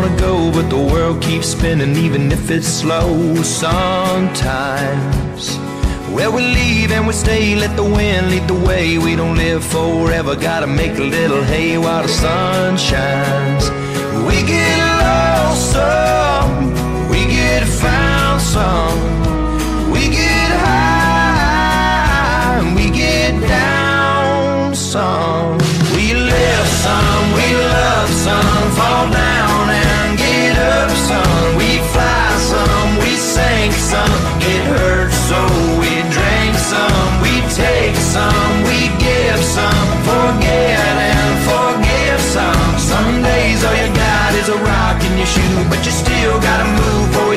gonna go, but the world keeps spinning, even if it's slow sometimes. Well, we leave and we stay, let the wind lead the way. We don't live forever, gotta make a little hay while the sun shines. We get lost some, we get found some, we get high, and we get down some. We live some, fall down and get up some. We fly some, we sink some, get hurt so we drink some, we take some, we give some, forget and forgive some. Some days all you got is a rock in your shoe, but you still gotta move before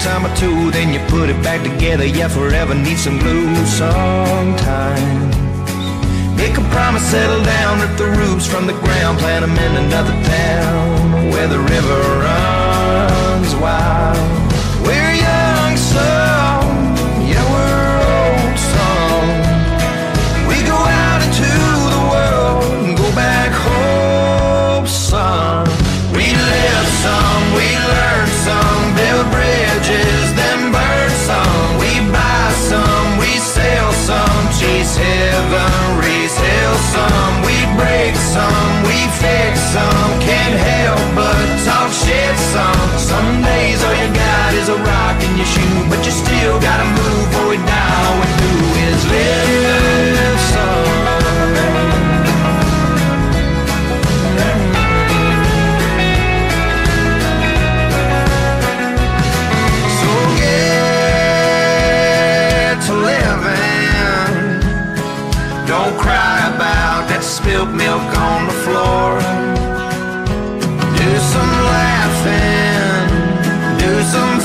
time or two, then you put it back together. Yeah, forever need some glue sometimes. Make a promise, settle down, rip the roofs from the ground, plant 'em in another town where the river runs wild.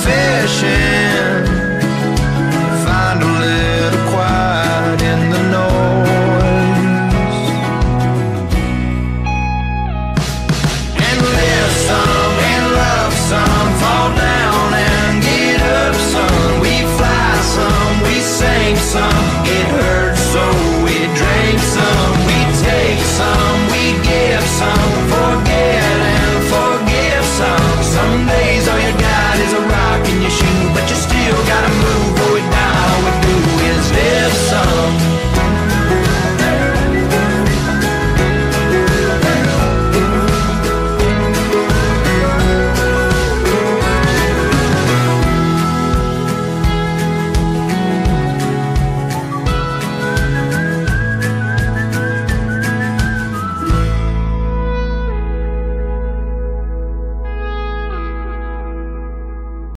fishing. Find a little quiet in the noise. And live some and love some, fall down.